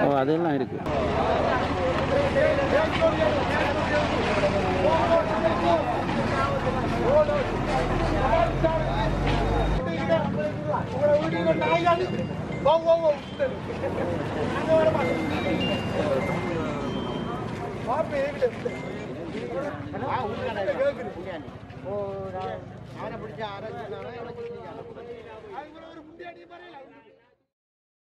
ஓ அதெல்லாம் இருக்கு. அவனை பிடிச்ச ஆராய்ச்சி